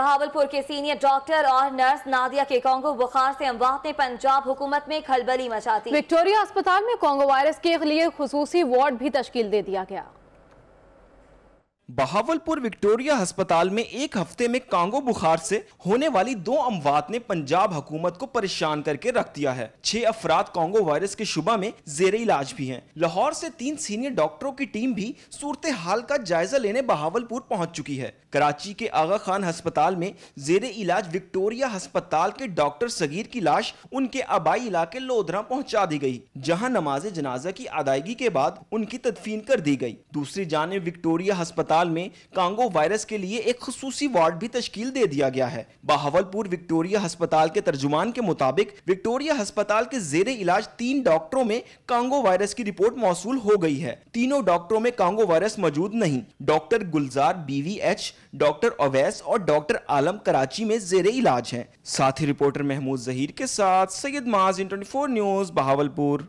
बहावलपुर के senior doctor और nurse Nadia के कांगो बुखार से अमवात ने पंजाब हुकूमत में खलबली मचा दी। विक्टोरिया अस्पताल में कांगो वायरस के लिए खसूसी वार्ड भी तश्कील दे दिया गया। बहावलपुर विक्टोरिया अस्पताल में एक हफ़्ते में कांगो बुखार से होने वाली दो अमवात ने पंजाब हुकूमत को परेशान करके रख दिया है। छह अफराद कांगो वायरस के शुबा में जेर इलाज भी हैं। लाहौर से तीन सीनियर डॉक्टरों की टीम भी सूरत हाल का जायजा लेने बहावलपुर पहुँच चुकी है। कराची के आगा खान अस्पताल में जेर इलाज विक्टोरिया अस्पताल के डॉक्टर सगीर की लाश उनके आबाई इलाके लोधरा पहुँचा दी गई जहाँ नमाज़ जनाजा की अदायगी के बाद उनकी तदफीन कर दी गई दूसरी जानब विक्टोरिया अस्पताल अस्पताल में कांगो वायरस के लिए एक खसूसी वार्ड भी तश्कील दे दिया गया है। बहावलपुर विक्टोरिया अस्पताल के तर्जुमान के मुताबिक विक्टोरिया अस्पताल के जेर इलाज तीन डॉक्टरों में कांगो वायरस की रिपोर्ट मौसू हो गई है। तीनों डॉक्टरों में कांगो वायरस मौजूद नहीं। डॉक्टर गुलजार बीवी एच डॉक्टर अवैस और डॉक्टर आलम कराची में जेर इलाज है। साथ ही रिपोर्टर महमूद जहीर के साथ सैयद माज इन ट्वेंटी न्यूज़, बहावलपुर।